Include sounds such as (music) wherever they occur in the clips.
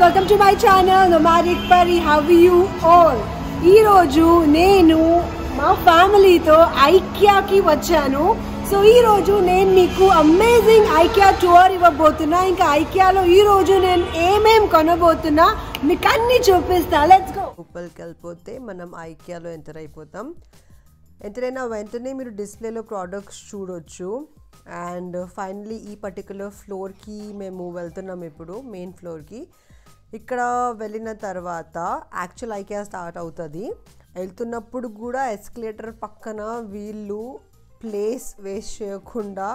Welcome to my channel నొమారిక్ పరి how you all ఈరోజు నేను మా ఫ్యామిలీతో ఐక్యాకి వచ్చాను. సో ఈ రోజు నేను మీకు అమేజింగ్ ఐక్యా టూర్ ఇవ్వబోతున్నా. ఇంకా ఐక్యాలో ఈ రోజు నేను ఏమేం కొనబోతున్నా మీకు అన్ని చూపిస్తా. లెట్స్ గో లోపలికి వెళ్ళిపోతే మనం ఐక్యాలో ఎంటర్ అయిపోతాం. ఎంటర్ వెంటనే మీరు డిస్ప్లేలో ప్రోడక్ట్స్ చూడొచ్చు. అండ్ ఫైనలీ ఈ పర్టికులర్ ఫ్లోర్కి మేము వెళ్తున్నాం ఇప్పుడు మెయిన్ ఫ్లోర్కి ఇక్కడ వెళ్ళిన తర్వాత యాక్చువల్ ఐకియా స్టార్ట్ అవుతుంది. వెళ్తున్నప్పుడు కూడా ఎస్కలేటర్ పక్కన వీళ్ళు ప్లేస్ వేస్ట్ చేయకుండా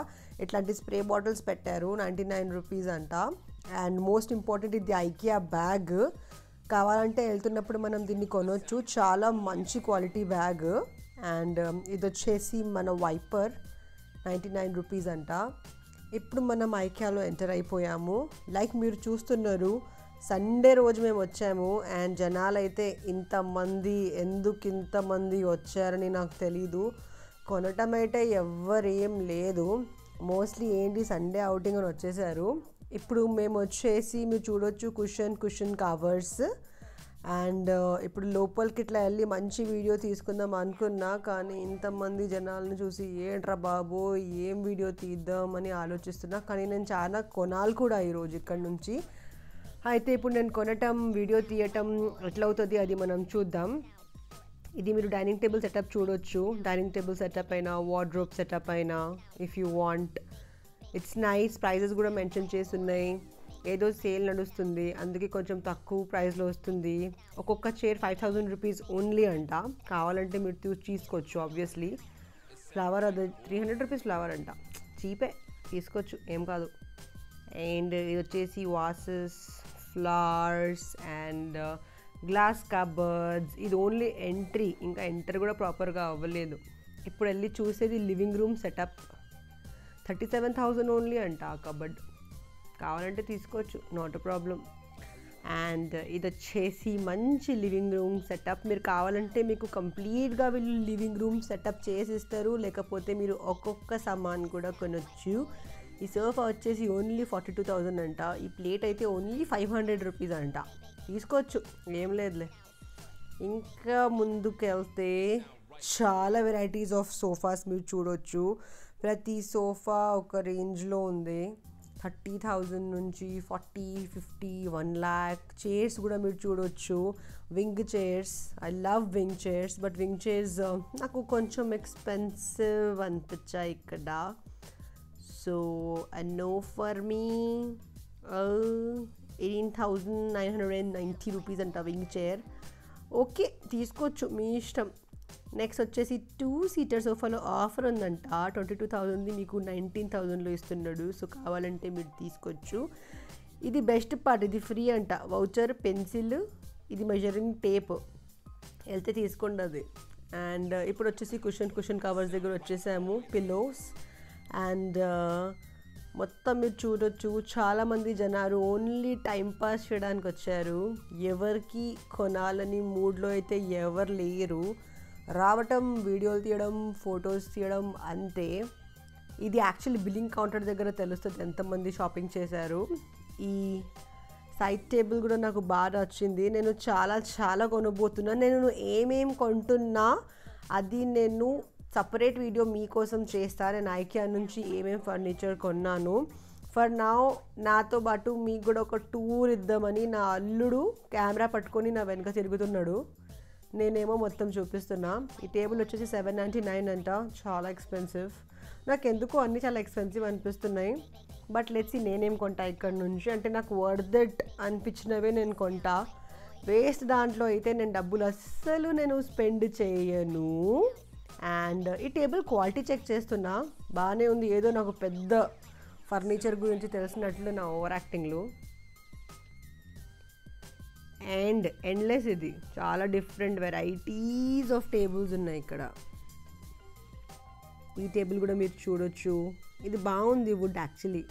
ఇట్లాంటి స్ప్రే బాటిల్స్ పెట్టారు. నైంటీ నైన్ రూపీస్ అంట. అండ్ మోస్ట్ ఇంపార్టెంట్ ఇది ఐకియా బ్యాగ్ కావాలంటే వెళ్తున్నప్పుడు మనం దీన్ని కొనొచ్చు. చాలా మంచి క్వాలిటీ బ్యాగ్ అండ్ ఇది వచ్చేసి మన వైపర్ నైంటీ నైన్ రూపీస్ అంట. ఇప్పుడు మనం ఐక్యాలో ఎంటర్ అయిపోయాము. లైక్ మీరు చూస్తున్నారు సండే రోజు మేము వచ్చాము అండ్ జనాలు అయితే ఇంతమంది ఎందుకు ఇంతమంది వచ్చారని నాకు తెలీదు. కొనటం అయితే ఎవ్వరేం లేదు. మోస్ట్లీ ఏంటి సండే అవుటింగ్ అని వచ్చేసారు. ఇప్పుడు మేము వచ్చేసి మీరు చూడొచ్చు కుషన్ కుషన్ కవర్స్ అండ్ ఇప్పుడు లోపలికి ఇట్లా వెళ్ళి మంచి వీడియో తీసుకుందాం అనుకున్నా కానీ ఇంతమంది జనాలను చూసి ఏంట్రా బాబు ఏం వీడియో తీద్దామని ఆలోచిస్తున్నా. కానీ నేను చాలా కొనాలి కూడా ఈరోజు ఇక్కడ నుంచి. అయితే ఇప్పుడు నేను కొనటం వీడియో తీయటం ఎట్లవుతుంది అది మనం చూద్దాం. ఇది మీరు డైనింగ్ టేబుల్ సెటప్ చూడొచ్చు. డైనింగ్ టేబుల్ సెటప్ అయినా వార్డ్రోబ్ సెటప్ అయినా if you want it's nice prices కూడా మెన్షన్ చేస్తున్నాయి. ఏదో సేల్ నడుస్తుంది అందుకే కొంచెం తక్కువ ప్రైస్లో వస్తుంది. ఒక్కొక్క chair five thousand rupees only అంట. కావాలంటే మీరు తీ- తీసుకోవచ్చు ఆబ్వియస్లీ ఫ్లవర్ అది త్రీ హండ్రెడ్ రూపీస్ ఫ్లవర్ అంట. చీపే తీసుకోవచ్చు ఏం కాదు. అండ్ ఇది వచ్చేసి vases flowers and glass cupboards ఇది ఓన్లీ ఎంట్రీ ఇంకా ఎంటర్ కూడా ప్రాపర్గా అవ్వలేదు. ఇప్పుడు వెళ్ళి చూసేది living room setup thirty seven thousand only అంట ఆ కబర్డ్ కావాలంటే తీసుకోవచ్చు. నాట్ అ ప్రాబ్లం అండ్ ఇది వచ్చేసి మంచి లివింగ్ రూమ్ సెటప్ మీరు కావాలంటే మీకు కంప్లీట్గా వీళ్ళు లివింగ్ రూమ్ సెటప్ చేసిస్తారు. లేకపోతే మీరు ఒక్కొక్క సామాన్ కూడా కొనొచ్చు. ఈ సోఫా వచ్చేసి ఓన్లీ ఫార్టీ టూ థౌజండ్ అంట. ఈ ప్లేట్ అయితే ఓన్లీ ఫైవ్ హండ్రెడ్ రూపీస్ అంట. తీసుకోవచ్చు ఏం లేదులే. ఇంకా ముందుకు వెళ్తే చాలా వెరైటీస్ ఆఫ్ సోఫాస్ మీరు చూడొచ్చు. ప్రతి సోఫా ఒక రేంజ్లో ఉంది. థర్టీ థౌజండ్ నుంచి forty fifty one lakh chairs కూడా మీరు చూడొచ్చు. Wing chairs I love wing chairs but wing chairs నాకు కొంచెం ఎక్స్పెన్సివ్ అనిపించాయి ఇక్కడ. So no for me eighteen thousand nine hundred and ninety rupees అంట వింగ్ చైర్ ఓకే తీసుకోవచ్చు మీ ఇష్టం. నెక్స్ట్ వచ్చేసి టూ సీటర్ సోఫాలో ఆఫర్ ఉందంట. ట్వంటీ టూ థౌజండ్ది మీకు నైన్టీన్ థౌజండ్లో ఇస్తున్నాడు. సో కావాలంటే మీరు తీసుకోవచ్చు. ఇది బెస్ట్ పార్ట్ ఇది ఫ్రీ అంట. వౌచర్ పెన్సిల్ ఇది మెజరింగ్ టేప్ వెళ్తే తీసుకోండి అది. అండ్ uh, ఇప్పుడు వచ్చేసి కుషన్ కుషన్ కవర్స్ దగ్గర వచ్చేసాము. పిల్లోస్ అండ్ మొత్తం మీరు చూడొచ్చు. చాలామంది జనాలు ఓన్లీ టైం పాస్ చేయడానికి వచ్చారు. ఎవరికి కొనాలని మూడ్లో అయితే ఎవరు లేరు. రావటం వీడియోలు తీయడం ఫొటోస్ తీయడం అంతే. ఇది యాక్చువల్లీ బిల్లింగ్ కౌంటర్ దగ్గర తెలుస్తుంది ఎంతమంది షాపింగ్ చేశారు. ఈ సైడ్ టేబుల్ కూడా నాకు బాగా నచ్చింది. నేను చాలా చాలా కొనబోతున్నా. నేను ఏమేమి కొంటున్నా అది నేను సపరేట్ వీడియో మీకోసం చేస్తా నేను ఐకియా నుంచి ఏమేమి ఫర్నిచర్ కొన్నాను? ఫర్ నా నాతో పాటు మీకు కూడా ఒక టూర్ ఇద్దామని నా అల్లుడు కెమెరా పట్టుకొని నా వెనక తిరుగుతున్నాడు. నేనేమో మొత్తం చూపిస్తున్నా. ఈ టేబుల్ వచ్చేసి సెవెన్ నైంటీ నైన్ అంట. చాలా ఎక్స్పెన్సివ్ నాకు ఎందుకో అన్నీ చాలా ఎక్స్పెన్సివ్ అనిపిస్తున్నాయి. బట్ లెట్సి నేనేం కొంటా ఇక్కడ నుంచి. అంటే నాకు వర్త్ ఇట్ అనిపించినవే నేను కొంటా. వేస్ట్ దాంట్లో అయితే నేను డబ్బులు అస్సలు నేను స్పెండ్ చేయను. అండ్ ఈ టేబుల్ క్వాలిటీ చెక్ చేస్తున్నా. బాగానే ఉంది. ఏదో నాకు పెద్ద ఫర్నిచర్ గురించి తెలిసినట్లు నా ఓవర్ యాక్టింగ్లు. అండ్ ఎండ్లెస్ ఇది. చాలా డిఫరెంట్ వెరైటీస్ ఆఫ్ టేబుల్స్ ఉన్నాయి ఇక్కడ. ఈ టేబుల్ కూడా మీరు చూడొచ్చు. ఇది బాగుంది వుడ్ యాక్చువల్లీ.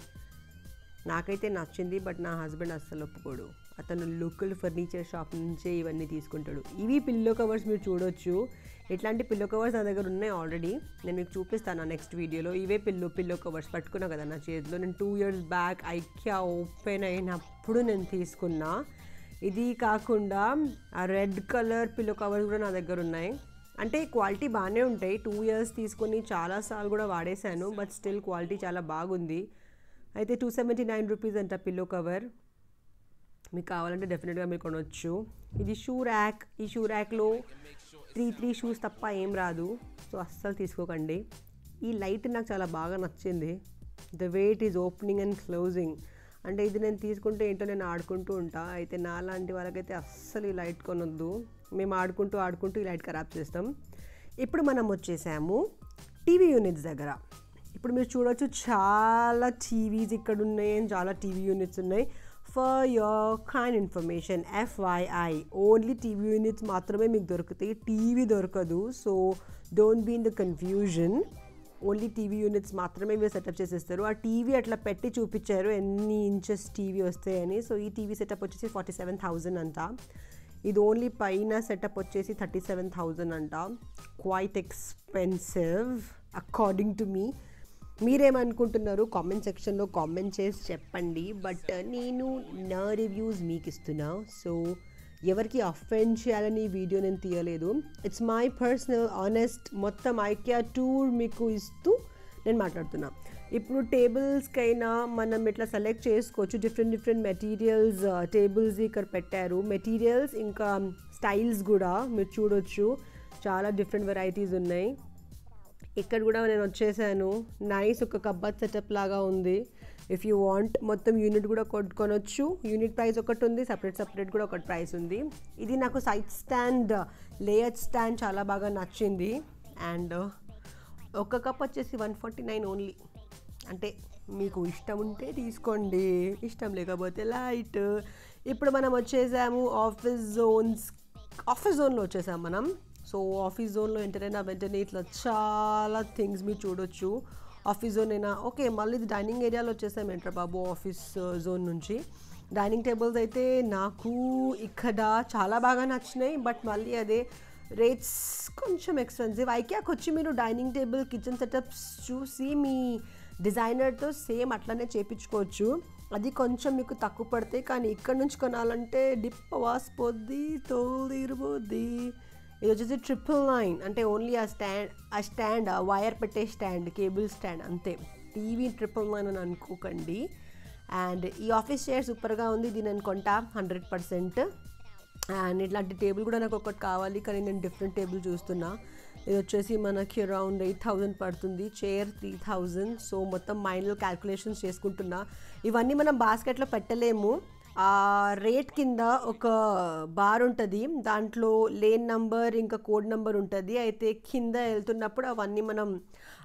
నాకైతే నచ్చింది బట్ నా హస్బెండ్ అస్సలు ఒప్పుకోడు. అతను లోకల్ ఫర్నిచర్ షాప్ నుంచే ఇవన్నీ తీసుకుంటాడు. ఇవి పిల్లో కవర్స్ మీరు చూడొచ్చు. ఇట్లాంటి పిల్లో కవర్స్ నా దగ్గర ఉన్నాయి ఆల్రెడీ నేను మీకు చూపిస్తాను నెక్స్ట్ వీడియోలో ఇవే పిల్లో పిల్లో కవర్స్ పట్టుకున్నా కదా నా చేతిలో. నేను two years back IKEA open అయినప్పుడు నేను తీసుకున్నా. ఇది కాకుండా ఆ రెడ్ కలర్ పిల్లో కవర్స్ కూడా నా దగ్గర ఉన్నాయి. అంటే క్వాలిటీ బాగానే ఉంటాయి. టూ ఇయర్స్ తీసుకొని చాలాసార్లు కూడా వాడేశాను బట్ స్టిల్ క్వాలిటీ చాలా బాగుంది. అయితే టూ సెవెంటీ నైన్ రూపీస్ అంట పిల్లో కవర్ మీకు కావాలంటే డెఫినెట్గా మీరు కొనవచ్చు ఇది షూ ర్యాక్ ఈ షూ ర్యాక్లో త్రీ త్రీ షూస్ తప్ప ఏం రాదు. సో అస్సలు తీసుకోకండి. ఈ లైట్ నాకు చాలా బాగా నచ్చింది. The weight is opening and closing అంటే ఇది నేను తీసుకుంటే ఏంటో నేను ఆడుకుంటూ ఉంటా. అయితే నా లాంటి వాళ్ళకైతే అస్సలు ఈ లైట్ కొనొద్దు. మేము ఆడుకుంటూ ఆడుకుంటూ ఈ లైట్ ఖరాబ్ చేస్తాం. ఇప్పుడు మనం వచ్చేసాము టీవీ యూనిట్స్ దగ్గర. ఇప్పుడు మీరు చూడొచ్చు చాలా టీవీస్ ఇక్కడ ఉన్నాయి చాలా టీవీ యూనిట్స్ ఉన్నాయి. For your kind information FII only TV units మాత్రమే మీకు దొరుకుతాయి. టీవీ దొరకదు. So don't be in the confusion only TV units మాత్రమే మీరు సెటప్ చేసేస్తారు. ఆ టీవీ అట్లా పెట్టి చూపించారు. ఎన్ని ఇంచెస్ టీవీ వస్తాయని. సో ఈ టీవీ సెటప్ వచ్చేసి ఫార్టీ సెవెన్ థౌజండ్ అంట. ఇది ఓన్లీ పైన సెటప్ వచ్చేసి థర్టీ సెవెన్ థౌజండ్ అంట. క్వైట్ ఎక్స్పెన్సివ్ అకార్డింగ్ టు మీ మీరేమనుకుంటున్నారు? కామెంట్ సెక్షన్లో కామెంట్ చేసి చెప్పండి. బట్ నేను నా రివ్యూస్ మీకు ఇస్తున్నా సో ఎవరికి అఫెండ్ చేయాలని వీడియో నేను తీయలేదు. ఇట్స్ మై పర్సనల్ ఆనెస్ట్ మొత్తం ఐక్యా టూర్ మీకు ఇస్తూ నేను మాట్లాడుతున్నా. ఇప్పుడు టేబుల్స్కైనా మనం ఇట్లా సెలెక్ట్ చేసుకోవచ్చు. డిఫరెంట్ డిఫరెంట్ మెటీరియల్స్ టేబుల్స్ ఇక్కడ పెట్టారు. మెటీరియల్స్ ఇంకా స్టైల్స్ కూడా మీరు చూడొచ్చు. చాలా డిఫరెంట్ వెరైటీస్ ఉన్నాయి. ఇక్కడ కూడా నేను వచ్చేసాను. నైస్ ఒక కబ్బత్ సెటప్ లాగా ఉంది. ఇఫ్ యూ వాంట్ మొత్తం యూనిట్ కూడా కొనుక్కొనొచ్చు. యూనిట్ ప్రైస్ ఒకటి ఉంది సపరేట్ సపరేట్ కూడా ఒకటి ప్రైస్ ఉంది. ఇది నాకు సైడ్ స్టాండ్ లేయర్ స్టాండ్ చాలా బాగా నచ్చింది. అండ్ ఒక కప్ వచ్చేసి వన్ ఫార్టీ నైన్ ఓన్లీ అంటే మీకు ఇష్టం ఉంటే తీసుకోండి. ఇష్టం లేకపోతే లైట్ ఇప్పుడు మనం వచ్చేసాము ఆఫీస్ జోన్స్ ఆఫీస్ జోన్లో వచ్చేసాం మనం. సో ఆఫీస్ జోన్లో ఎంటర్ అయినా వెంటనే ఇట్లా చాలా థింగ్స్ మీరు చూడొచ్చు. ఆఫీస్ జోన్ అయినా ఓకే మళ్ళీ ఇది డైనింగ్ ఏరియాలో వచ్చేసాం ఎంటర్ బాబు ఆఫీస్ జోన్ uh, నుంచి. డైనింగ్ టేబుల్స్ అయితే నాకు ఇక్కడ చాలా బాగా నచ్చినాయి బట్ మళ్ళీ అదే రేట్స్ కొంచెం ఎక్స్పెన్సివ్ ఐకియాకి వచ్చి మీరు డైనింగ్ టేబుల్ కిచెన్ సెటప్స్ చూసి మీ డిజైనర్తో సేమ్ అట్లనే చేపించుకోవచ్చు. అది కొంచెం మీకు తక్కువ పడితే కానీ ఇక్కడ నుంచి కొనాలంటే డిప్ వాసిపోద్ది తోలు తీరిపోద్ది ఇది వచ్చేసి ట్రిపుల్ నైన్ అంటే ఓన్లీ ఆ స్టాండ్ ఆ స్టాండ్ ఆ వైర్ పెట్టే స్టాండ్ కేబుల్ స్టాండ్ అంతే. టీవీ ట్రిపుల్ నైన్ అని అనుకోకండి. అండ్ ఈ ఆఫీస్ చైర్ సూపర్గా ఉంది ఇది నేను కొంటా హండ్రెడ్ పర్సెంట్ అండ్ ఇట్లాంటి టేబుల్ కూడా నాకు ఒకటి కావాలి కానీ నేను డిఫరెంట్ టేబుల్ చూస్తున్నా. ఇది వచ్చేసి మనకి అరౌండ్ ఎయిట్ థౌజండ్ పడుతుంది చైర్ త్రీ థౌజండ్ సో మొత్తం మైండ్లో క్యాల్కులేషన్స్ చేసుకుంటున్నా. ఇవన్నీ మనం బాస్కెట్లో పెట్టలేము. ఆ రేట్ కింద ఒక బార్ ఉంటుంది. దాంట్లో లేన్ నంబర్ ఇంకా కోడ్ నంబర్ ఉంటుంది. అయితే కింద వెళ్తున్నప్పుడు అవన్నీ మనం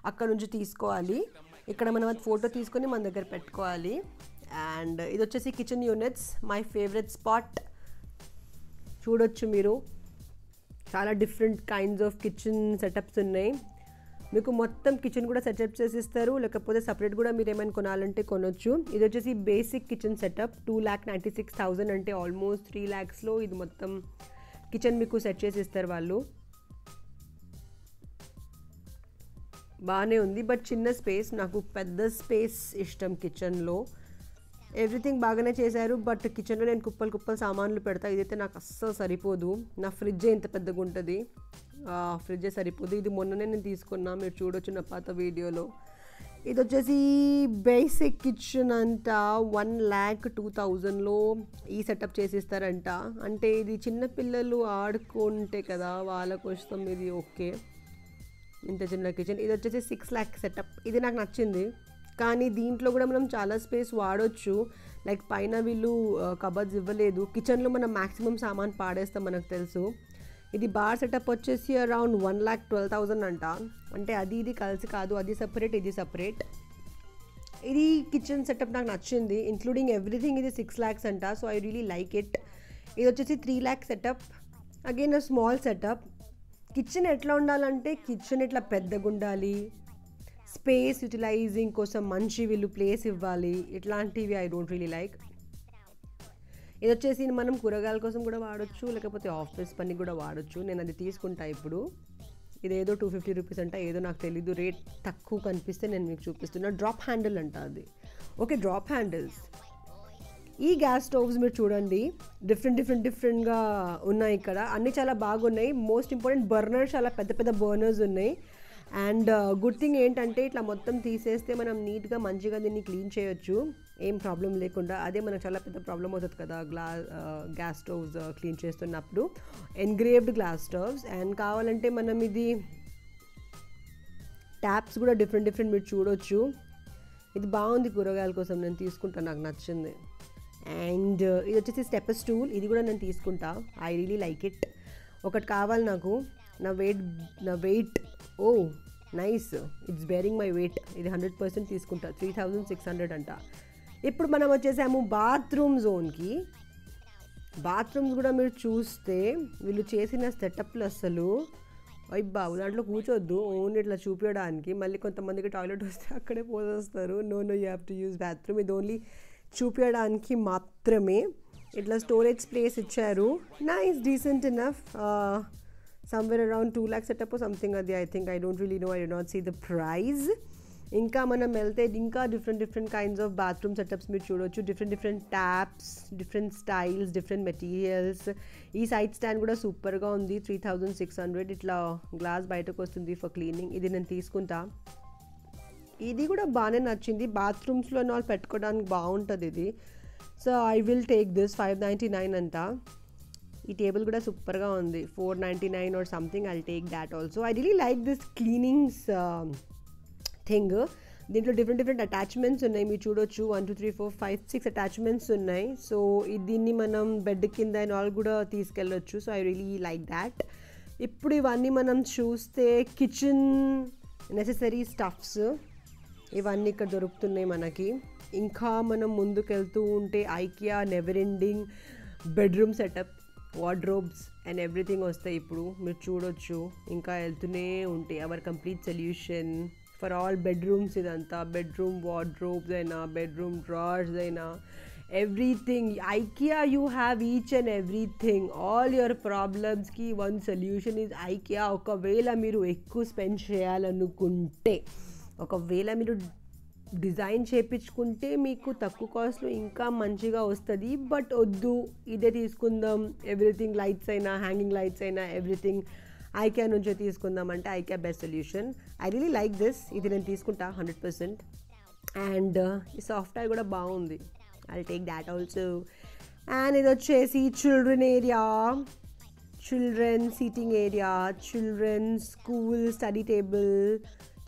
అక్కడ నుంచి తీసుకోవాలి. ఇక్కడ మనం అది ఫోటో తీసుకొని మన దగ్గర పెట్టుకోవాలి. అండ్ ఇది వచ్చేసి kitchen units. My favourite spot. చూడొచ్చు మీరు. చాలా different kinds of kitchen setups ఉన్నాయి. మీకు మొత్తం కిచెన్ కూడా సెటప్ చేసి ఇస్తారు లేకపోతే సపరేట్ కూడా మీరు ఏమైనా కొనాలంటే కొనొచ్చు. ఇది వచ్చేసి basic kitchen setup two lakh ninety six thousand అంటే ఆల్మోస్ట్ త్రీ ల్యాక్స్లో ఇది మొత్తం కిచెన్ మీకు సెట్ చేసి ఇస్తారు వాళ్ళు. బాగానే ఉంది. బట్ చిన్న స్పేస్ నాకు పెద్ద స్పేస్ ఇష్టం కిచెన్లో ఎవ్రీథింగ్ బాగానే చేశారు బట్ కిచెన్లో నేను కుప్పలు కుప్పలు సామాన్లు పెడతా. ఇదైతే నాకు అస్సలు సరిపోదు. నా ఫ్రిడ్జ్ ఇంత పెద్దగా ఉంటుంది. ఫ్రిడ్జే సరిపోదు. ఇది మొన్ననే నేను తీసుకున్నా. మీరు చూడొచ్చు నా పాత వీడియోలో. ఇది వచ్చేసి బేసిక్ కిచెన్ అంట. వన్ ల్యాక్ టూ థౌజండ్లో ఈ సెటప్ చేసిస్తారంట. అంటే ఇది చిన్నపిల్లలు ఆడుకుంటే కదా వాళ్ళ కోసం ఇది ఓకే ఇంత చిన్న కిచెన్ ఇది వచ్చేసి సిక్స్ ల్యాక్ సెటప్ ఇది నాకు నచ్చింది. కానీ దీంట్లో కూడా మనం చాలా స్పేస్ వాడొచ్చు. లైక్ పైన వీళ్ళు కబర్డ్స్ ఇవ్వలేదు. కిచెన్లో మనం మ్యాక్సిమం సామాన్ పాడేస్తాం మనకు తెలుసు. ఇది బార్ సెటప్ వచ్చేసి around one lakh twelve thousand అంట. అంటే అది ఇది కలిసి కాదు. అది సపరేట్ ఇది సపరేట్ ఇది కిచెన్ సెటప్ నాకు నచ్చింది. ఇంక్లూడింగ్ ఎవ్రీథింగ్ ఇది సిక్స్ ల్యాక్స్ అంట. So I really like it ఇది వచ్చేసి three lakh setup again a small setup kitchen ఎట్లా ఉండాలంటే కిచెన్ ఇట్లా పెద్దగా ఉండాలి స్పేస్ యూటిలైజింగ్ కోసం మంచి వీళ్ళు ప్లేస్ ఇవ్వాలి. ఇట్లాంటివి ఐ డోంట్ రియలీ లైక్ ఇది వచ్చేసి మనం కూరగాయల కోసం కూడా వాడచ్చు లేకపోతే ఆఫీస్ పని కూడా వాడచ్చు. నేను అది తీసుకుంటా ఇప్పుడు. ఇదేదో టూ ఫిఫ్టీ రూపీస్ అంట ఏదో నాకు తెలీదు. రేట్ తక్కువ కనిపిస్తే నేను మీకు చూపిస్తున్నా. డ్రాప్ హ్యాండిల్ అంట అది. ఓకే డ్రాప్ హ్యాండిల్స్ ఈ గ్యాస్ స్టవ్స్ మీరు చూడండి డిఫరెంట్ డిఫరెంట్ డిఫరెంట్గా ఉన్నాయి ఇక్కడ. అన్నీ చాలా బాగున్నాయి. మోస్ట్ ఇంపార్టెంట్ బర్నర్స్ చాలా పెద్ద పెద్ద బర్నర్స్ ఉన్నాయి. అండ్ గుడ్ థింగ్ ఏంటంటే ఇట్లా మొత్తం తీసేస్తే మనం నీట్గా మంచిగా దీన్ని క్లీన్ చేయొచ్చు. ఏం ప్రాబ్లం లేకుండా. అదే మనకు చాలా పెద్ద ప్రాబ్లం అవుతుంది కదా గ్లా గ్యాస్ స్టవ్స్ క్లీన్ చేస్తున్నప్పుడు. ఎన్గ్రేవ్డ్ గ్లాస్ స్టవ్స్ అండ్ కావాలంటే మనం ఇది ట్యాప్స్ కూడా డిఫరెంట్ డిఫరెంట్ మీరు చూడొచ్చు. ఇది బాగుంది కూరగాయల కోసం నేను తీసుకుంటా నాకు నచ్చింది. అండ్ uh, ఇది వచ్చేసి స్టెప్ స్టూల్ ఇది కూడా నేను తీసుకుంటా. ఐ రియలీ లైక్ ఇట్ ఒకటి కావాలి నాకు. నా వెయిట్ నా weight oh nice it's bearing my weight ఇది హండ్రెడ్ పర్సెంట్ తీసుకుంటా. త్రీ థౌజండ్ సిక్స్ హండ్రెడ్ అంట. ఇప్పుడు మనం వచ్చేసాము బాత్రూమ్ జోన్కి. బాత్రూమ్స్ కూడా మీరు చూస్తే వీళ్ళు చేసిన సెటప్లు అసలు. అయ్యి బాబు దాంట్లో కూర్చోద్దు. ఓన్లీ ఇట్లా చూపించడానికి. మళ్ళీ కొంతమందికి టాయిలెట్ వస్తే అక్కడే పోసేస్తారు no no you have to use bathroom ఇది ఓన్లీ చూపించడానికి మాత్రమే. ఇట్లా స్టోరేజ్ ప్లేస్ ఇచ్చారు. Nice decent enough somewhere around two lakhs setup something అది I think I don't really know I do not see the price ఇంకా మనం వెళ్తే ఇంకా different different kinds of bathroom setups మీరు చూడొచ్చు different different taps different styles different materials ఈ side stand కూడా సూపర్గా ఉంది త్రీ థౌజండ్ సిక్స్ హండ్రెడ్ ఇట్లా గ్లాస్ బయటకు వస్తుంది ఫర్ క్లీనింగ్ ఇది నేను తీసుకుంటా ఇది కూడా బాగానే నచ్చింది బాత్రూమ్స్లో వాళ్ళు పెట్టుకోవడానికి బాగుంటుంది ఇది so I will take this five ninety nine అంట ఈ టేబుల్ కూడా సూపర్గా ఉంది. Four ninety nine or something I take that also I really like this cleanings thing దీంట్లో డిఫరెంట్ డిఫరెంట్ అటాచ్మెంట్స్ ఉన్నాయి. మీరు చూడొచ్చు. One two three four five six attachments ఉన్నాయి. సో దీన్ని మనం బెడ్ కింద అండ్ ఆల్ కూడా తీసుకెళ్ళొచ్చు. So I really like that ఇప్పుడు ఇవన్నీ మనం చూస్తే కిచెన్ నెససరీ స్టఫ్స్ ఇవన్నీ ఇక్కడ దొరుకుతున్నాయి మనకి. ఇంకా మనం ముందుకెళ్తూ ఉంటే IKEA never ending bedroom setup wardrobes and everything వస్తాయి ఇప్పుడు. మీరు చూడొచ్చు. ఇంకా వెళ్తూనే ఉంటాయి our complete solution for all bedrooms ఇదంతా. బెడ్రూమ్ వార్డ్రోబ్స్ అయినా బెడ్రూమ్ డ్రార్స్ అయినా everything. IKEA you have each and everything. All your ప్రాబ్లమ్స్కి one solution is IKEA. ఒకవేళ మీరు ఎక్కువ స్పెండ్ చేయాలనుకుంటే ఒకవేళ మీరు డిజైన్ చేయించుకుంటే మీకు తక్కువ కాస్ట్లో ఇంకా మంచిగా వస్తుంది. బట్ వద్దు ఇదే తీసుకుందాం. ఎవ్రీథింగ్ లైట్స్ అయినా హ్యాంగింగ్ లైట్స్ అయినా ఎవ్రీథింగ్ ఐక్యా నుంచే తీసుకుందాం అంటే IKEA best solution I really like this ఇది నేను తీసుకుంటా హండ్రెడ్ పర్సెంట్ అండ్ ఈ సాఫ్ట్వేర్ కూడా బాగుంది. I take that also and ఇది వచ్చేసి children area children seating area children school study table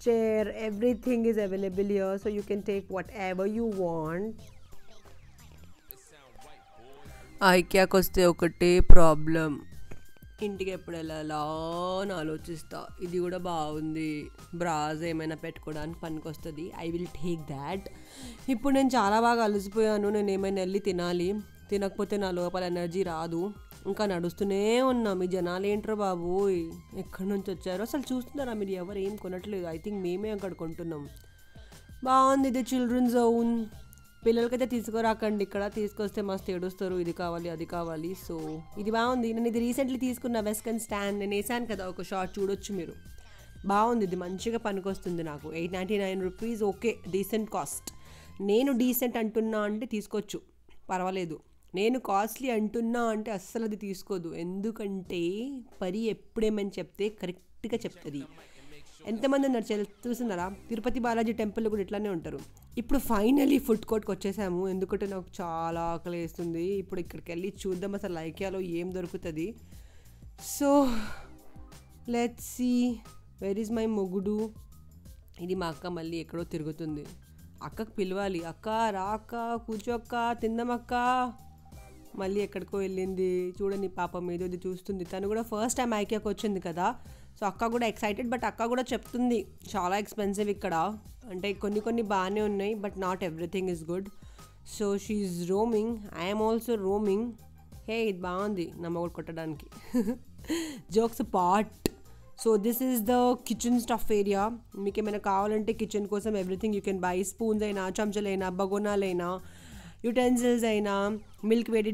chair everything is available here so you can take whatever you want. ఐక్యాకి వస్తే ఒకటే ప్రాబ్లం. ఇంటికి ఎప్పుడు వెళ్ళాలా అని ఆలోచిస్తా. ఇది కూడా బాగుంది. బ్రాజ్ ఏమైనా పెట్టుకోవడానికి పనికి వస్తుంది ఐ విల్ టేక్ దాట్. ఇప్పుడు నేను చాలా బాగా అలసిపోయాను. నేను ఏమైనా వెళ్ళి తినాలి. తినకపోతే నా లోపల ఎనర్జీ రాదు. ఇంకా నడుస్తూనే ఉన్నాం. మీ జనాలు ఏంటో బాబు ఎక్కడి నుంచి వచ్చారో? అసలు చూస్తున్నారా మీరు? ఎవరు ఏం కొనట్లేదు. ఐ థింక్ మేమే అక్కడ కొంటున్నాం. బాగుంది ఇది చిల్డ్రన్ జోన్. పిల్లలకైతే తీసుకురాకండి. ఇక్కడ తీసుకొస్తే మస్తు ఏడుస్తారు. ఇది కావాలి అది కావాలి. సో ఇది బాగుంది. నేను ఇది రీసెంట్లీ తీసుకున్న వెస్కన్ స్టాండ్ నేను వేసాను కదా ఒక షార్ట్ చూడొచ్చు మీరు. బాగుంది. ఇది మంచిగా పనికొస్తుంది నాకు. Eight ninety nine rupees. Okay decent cost. నేను డీసెంట్ అంటున్నా అంటే తీసుకోవచ్చు. పర్వాలేదు. నేను కాస్ట్లీ అంటున్నా అంటే అస్సలు అది తీసుకోదు. ఎందుకంటే పరి ఎప్పుడేమని చెప్తే కరెక్ట్గా చెప్తుంది. ఎంతమంది ఉన్నారు చూస్తున్నారా? తిరుపతి బాలాజీ టెంపుల్ కూడా ఇట్లానే ఉంటారు. ఇప్పుడు ఫైనలీ ఫుడ్ కోర్ట్కి వచ్చేసాము. ఎందుకంటే నాకు చాలా ఆకలి వేస్తుంది ఇప్పుడు ఇక్కడికి వెళ్ళి చూద్దాం అసలు లైక్యాలో ఏం దొరుకుతుంది. So let's see. Where is my మొగుడు? ఇది మా అక్క మళ్ళీ ఎక్కడో తిరుగుతుంది. అక్కకు పిలవాలి. అక్క రాక్క కూర్చోక్క తిందమక్క అక్క. మళ్ళీ ఎక్కడికో వెళ్ళింది చూడండి పాపం ఏదో ఇది చూస్తుంది. తను కూడా ఫస్ట్ టైం ఐకియాకి వచ్చింది కదా. సో అక్క కూడా ఎక్సైటెడ్ బట్ అక్క కూడా చెప్తుంది చాలా ఎక్స్పెన్సివ్ ఇక్కడ. అంటే కొన్ని కొన్ని బాగానే ఉన్నాయి but not everything is good so she's roaming I'm also roaming hey ఇది బాగుంది నా మొగుడు కొట్టడానికి. Jokes part so this is the kitchen stuff area మీకు ఏమైనా కావాలంటే కిచెన్ కోసం everything you can buy spoons అయినా చెంచలైనా బగోనాలైనా యుటెన్సిల్స్ అయినా మిల్క్ వేడి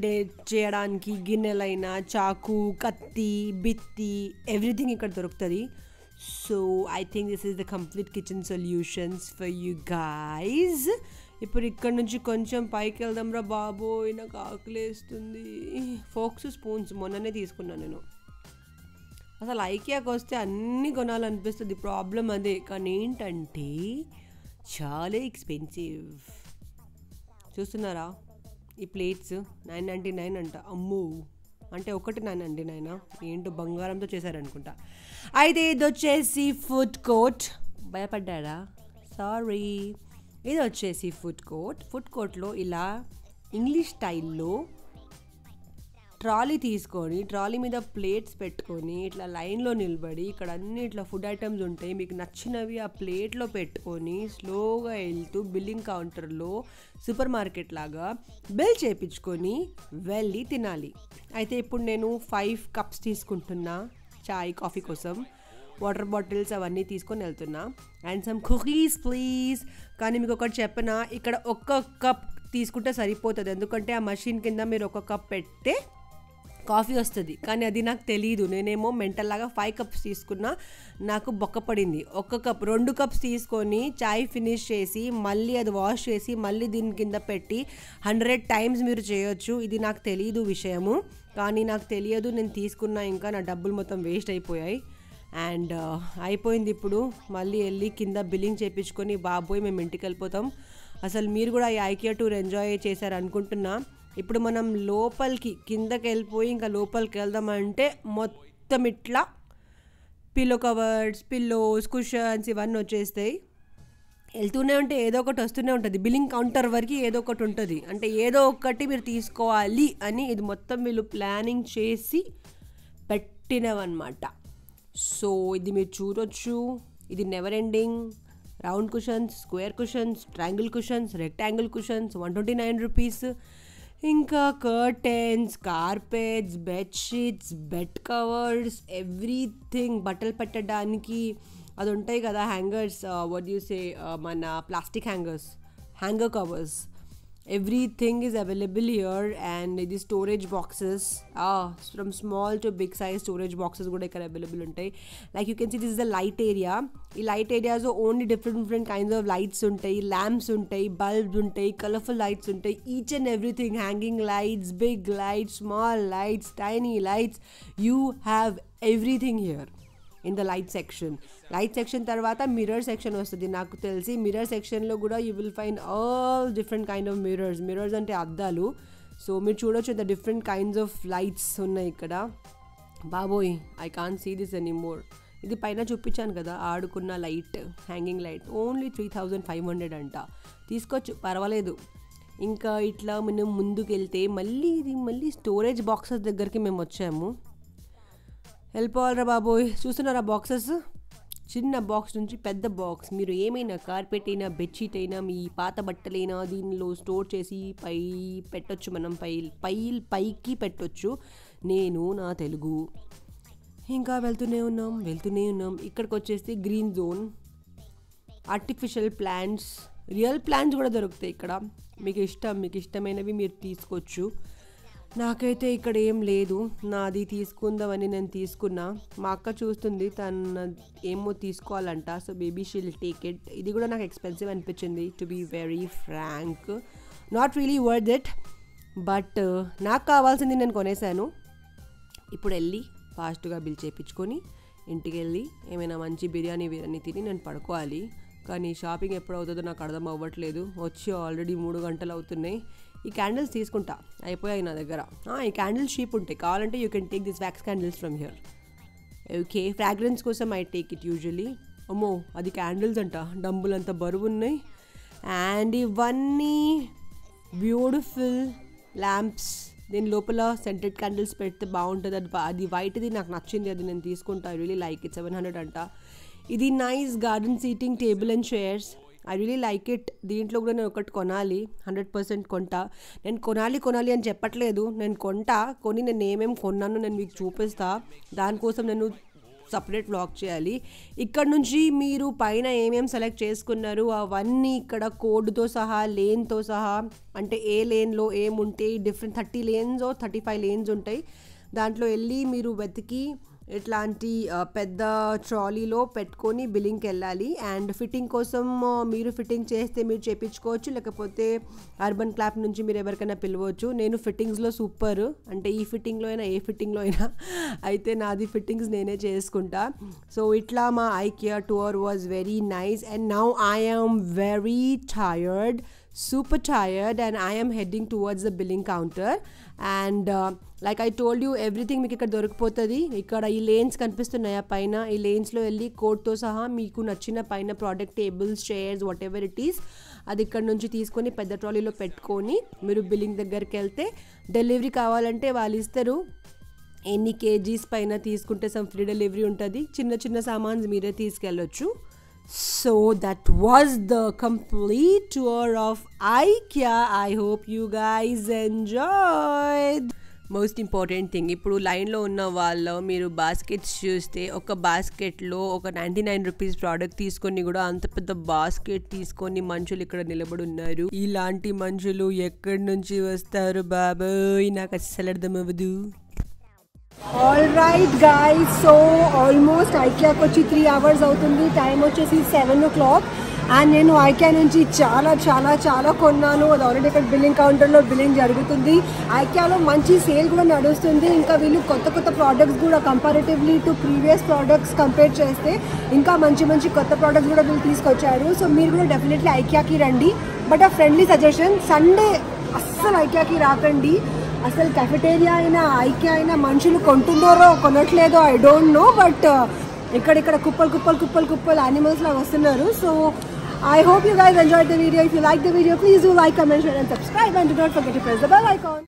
చేయడానికి గిన్నెలైనా చాకు కత్తి బిత్తి ఎవ్రీథింగ్ ఇక్కడ దొరుకుతుంది. So I think this is the complete kitchen solutions for you guys ఇప్పుడు ఇక్కడ నుంచి కొంచెం పైకి వెళ్దాం రా బాబోయ్ నాకు ఆకలేస్తుంది. ఫోక్స్ స్పూన్స్ మొన్ననే తీసుకున్నాను నేను. అసలు ఐకియాకి వస్తే అన్నీ కొనాలనిపిస్తుంది. ప్రాబ్లం అదే. కానీ ఏంటంటే చాలా ఎక్స్పెన్సివ్ చూస్తున్నారా? ఈ ప్లేట్స్ నైన్ నైంటీ నైన్ అంట. అమ్మో! అంటే ఒకటి నైన్ నైంటీ నాయన ఏంటో బంగారంతో చేశారనుకుంటా. అయితే ఇది వచ్చేసి ఫుడ్ కోర్ట్ భయపడ్డా సారీ ఇది వచ్చేసి ఫుడ్ కోర్ట్ ఫుడ్ కోర్ట్లో ఇలా ఇంగ్లీష్ స్టైల్లో ట్రాలీ తీసుకొని ట్రాలీ మీద ప్లేట్స్ పెట్టుకొని ఇట్లా లైన్లో నిలబడి ఇక్కడ అన్ని ఇట్లా ఫుడ్ ఐటమ్స్ ఉంటాయి మీకు నచ్చినవి ఆ ప్లేట్లో పెట్టుకొని స్లోగా వెళ్తూ బిల్లింగ్ కౌంటర్లో సూపర్ మార్కెట్ లాగా బిల్ చేపించుకొని వెళ్ళి తినాలి. అయితే ఇప్పుడు నేను ఫైవ్ కప్స్ తీసుకుంటున్నా చాయ్ కాఫీ కోసం. వాటర్ బాటిల్స్ అవన్నీ తీసుకొని వెళ్తున్నా. And some cookies please. కానీ మీకు ఒకటి చెప్పనా ఇక్కడ ఒక్క కప్ తీసుకుంటే సరిపోతుంది. ఎందుకంటే ఆ మషిన్ కింద మీరు ఒక కప్ పెడితే కాఫీ వస్తుంది. కానీ అది నాకు తెలియదు నేనేమో మెంటల్ లాగా ఫైవ్ కప్స్ తీసుకున్నా నాకు బొక్క పడింది. ఒక కప్ రెండు కప్స్ తీసుకొని చాయ్ ఫినిష్ చేసి మళ్ళీ అది వాష్ చేసి మళ్ళీ దీని కింద పెట్టి హండ్రెడ్ టైమ్స్ మీరు చేయొచ్చు. ఇది నాకు తెలియదు విషయము. కానీ నాకు తెలియదు నేను తీసుకున్నా ఇంకా నా డబ్బులు మొత్తం వేస్ట్ అయిపోయాయి. అండ్ అయిపోయింది ఇప్పుడు. మళ్ళీ వెళ్ళి కింద బిల్లింగ్ చేయించుకొని బాబోయ్ మేము ఇంటికి వెళ్ళిపోతాం. అసలు మీరు కూడా ఈ ఐకియా టూర్ ఎంజాయ్ చేశారు అనుకుంటున్నా ఇప్పుడు మనం లోపలికి కిందకి వెళ్ళిపోయి ఇంకా లోపలికి వెళ్దామంటే మొత్తం ఇట్లా పిల్లో కవర్స్ పిల్లోస్ కుషన్స్ ఇవన్నీ వచ్చేస్తాయి. వెళ్తూనే ఉంటే ఏదో ఒకటి వస్తూనే ఉంటుంది. బిల్లింగ్ కౌంటర్ వరకు ఏదో ఒకటి ఉంటుంది. అంటే ఏదో ఒకటి మీరు తీసుకోవాలి అని ఇది మొత్తం వీళ్ళు ప్లానింగ్ చేసి పెట్టినవన్నమాట. సో ఇది మీరు చూడొచ్చు. ఇది never ending round cushions square cushions triangle cushions rectangle cushions one twenty nine rupees ఇంకా curtains carpets bedsheets bed covers everything బట్టలు పెట్టడానికి అది ఉంటాయి కదా హ్యాంగర్స్ వడ్ యూ సే మన plastic hangers hanger covers everything is available here and the storage boxes ah from small to big size storage boxes good are available untayi like you can see this is the light area. The light areas are only different different kinds of lights untayi lamps untayi bulbs untayi colorful lights untayi each and everything hanging lights big lights small lights tiny lights you have everything here. In the light section light section తర్వాత mirror section వస్తుంది. నాకు తెలిసి mirror సెక్షన్లో కూడా you will find all different kind of mirrors mirrors అంటే అద్దాలు. So మీరు చూడొచ్చు the different kinds of lights ఉన్నాయి ఇక్కడ. బాబోయ్ I can see this any more ఇది పైన చూపించాను కదా ఆడుకున్న light hanging light only three thousand five hundred అంట. తీసుకోవచ్చు పర్వాలేదు. ఇంకా ఇట్లా మనం ముందుకు వెళ్తే మళ్ళీ ఇది మళ్ళీ స్టోరేజ్ బాక్సెస్ దగ్గరికి మేము వచ్చాము. వెళ్ళిపోవాలరా బాబోయ్. చూస్తున్నారా బాక్సెస్ చిన్న బాక్స్ నుంచి పెద్ద బాక్స్ మీరు ఏమైనా కార్పెట్ అయినా బెడ్షీట్ అయినా మీ పాత బట్టలైనా దీనిలో స్టోర్ చేసి పై పెట్టొచ్చు మనం. పై పై పైకి పెట్టొచ్చు. నేను నా తెలుగు. ఇంకా వెళ్తూనే ఉన్నాం వెళ్తూనే ఉన్నాం. ఇక్కడికి వచ్చేసి green zone artificial plants real plants కూడా దొరుకుతాయి ఇక్కడ. మీకు ఇష్టం మీకు ఇష్టమైనవి మీరు తీసుకోవచ్చు. నాకైతే ఇక్కడ ఏం లేదు. నాది తీసుకుందామని నేను తీసుకున్నా. మా అక్క చూస్తుంది తన ఏమో తీసుకోవాలంట. So baby she'll take it ఇది కూడా నాకు ఎక్స్పెన్సివ్ అనిపించింది to be very frank not really worth it but నాకు కావాల్సింది నేను కొనేసాను ఇప్పుడు వెళ్ళి ఫాస్ట్గా బిల్ చేయించుకొని ఇంటికి వెళ్ళి ఏమైనా మంచి బిర్యానీ బిర్యానీ తిని నేను పడుకోవాలి. కానీ షాపింగ్ ఎప్పుడు అవుతుందో నాకు అర్థం అవ్వట్లేదు. వచ్చి ఆల్రెడీ మూడు గంటలు అవుతున్నాయి. ఈ క్యాండిల్స్ తీసుకుంటా. అయిపోయాయి నా దగ్గర. ఈ క్యాండిల్స్ షీప్ ఉంటాయి. కావాలంటే you can take this wax candles from here okay fragrance కోసం ఐ టేక్ ఇట్ యూజువలీ అమ్మో అది క్యాండిల్స్ అంట. డబ్బులు అంత బరువు ఉన్నాయి అండ్ ఇవన్నీ బ్యూటిఫుల్ ల్యాంప్స్ దీని లోపల సెంటెడ్ క్యాండిల్స్ పెడితే బాగుంటుంది. అది అది వైట్ది నాకు నచ్చింది. అది నేను తీసుకుంటా. Really like it seven hundred అంట. ఇది nice garden seating table and chairs I really like it దీంట్లో కూడా నేను ఒకటి కొనాలి. హండ్రెడ్ పర్సెంట్ కొంటా. నేను కొనాలి కొనాలి అని చెప్పట్లేదు. నేను కొంటా. కొని నేను ఏమేమి కొన్నాను నేను మీకు చూపిస్తా. దానికోసం నేను సపరేట్ బ్లాక్ చేయాలి. ఇక్కడ నుంచి మీరు పైన ఏమేమి సెలెక్ట్ చేసుకున్నారు అవన్నీ ఇక్కడ కోడ్తో సహా లేన్తో సహా అంటే ఏ లేన్లో ఏముంటాయి different thirty lanes thirty five lanes ఉంటాయి. దాంట్లో వెళ్ళి మీరు వెతికి ఇట్లాంటి ఆ, పెద్ద ట్రాలీలో పెట్టుకొని బిల్లింగ్కి వెళ్ళాలి అండ్ ఫిట్టింగ్ కోసం ఆ, మీరు ఫిట్టింగ్ చేస్తే మీరు చేపించుకోవచ్చు లేకపోతే అర్బన్ క్లాప్ నుంచి మీరు ఎవరికైనా పిలవచ్చు. నేను ఫిట్టింగ్స్లో సూపర్. అంటే ఈ ఫిట్టింగ్లో అయినా ఏ ఫిట్టింగ్లో అయినా (laughs) అయితే నాది ఫిట్టింగ్స్ నేనే చేసుకుంటా. సో ఇట్లా మా IKEA tour was very nice. And now I am very tired super tired and I am heading towards the billing counter and like I told you everything మీకు ఇక్కడ దొరికిపోతుంది. ఇక్కడ ఈ లేన్స్ కనిపిస్తున్నాయా పైన? ఈ లేన్స్లో వెళ్ళి కోడ్తో సహా మీకు నచ్చిన పైన product tables chairs whatever it is అది ఇక్కడ నుంచి తీసుకొని పెద్ద ట్రాలీలో పెట్టుకొని మీరు బిల్లింగ్ దగ్గరికి వెళ్తే డెలివరీ కావాలంటే వాళ్ళు ఇస్తారు. ఎన్ని కేజీస్ పైన తీసుకుంటే సమ్ ఫ్రీ డెలివరీ ఉంటుంది. చిన్న చిన్న సామాన్స్ మీరే తీసుకెళ్ళొచ్చు. So that was the complete tour of IKEA. I hope you guys enjoyed. Most important thing ఇప్పుడు లైన్లో ఉన్న వాళ్ళు మీరు బాస్కెట్స్ చూస్తే ఒక బాస్కెట్లో ఒక నైంటీ నైన్ రూపీస్ ప్రోడక్ట్ తీసుకొని కూడా అంత పెద్ద బాస్కెట్ తీసుకొని మనుషులు ఇక్కడ నిలబడి ఉన్నారు ఇలాంటి మనుషులు ఎక్కడి నుంచి వస్తారు బాబోయ్ నాకు అస్సలు అర్థమవ్వదు all right guys so almost ఐకియాకి వచ్చి త్రీ అవర్స్ అవుతుంది. టైం వచ్చేసి సెవెన్ ఓ క్లాక్ అండ్ నేను ఐకియా నుంచి చాలా చాలా చాలా కొన్నాను. అది ఆల్రెడీ ఇక్కడ బిల్లింగ్ కౌంటర్లో బిల్లింగ్ జరుగుతుంది. ఐకియాలో మంచి సేల్ కూడా నడుస్తుంది. ఇంకా వీళ్ళు కొత్త కొత్త ప్రోడక్ట్స్ కూడా comparatively to previous products compare చేస్తే ఇంకా మంచి మంచి కొత్త ప్రోడక్ట్స్ కూడా వీళ్ళు తీసుకొచ్చారు. సో మీరు కూడా డెఫినెట్లీ ఐకియాకి రండి. బట్ ఆ ఫ్రెండ్లీ సజెషన్ సండే అస్సలు ఐకియాకి రాకండి. అసలు కెఫెటేరియా అయినా ఐక్య అయినా మనుషులు కొంటున్నారో కొనట్లేదో ఐ డోంట్ నో బట్ ఇక్కడిక్కడ కుప్పలు కుప్పలు కుప్పలు కుప్పలు యానిమల్స్ లాగా వస్తున్నారు. So I hope you guys enjoy the video if you like the video please do like and subscribe and don't forget press the bell icon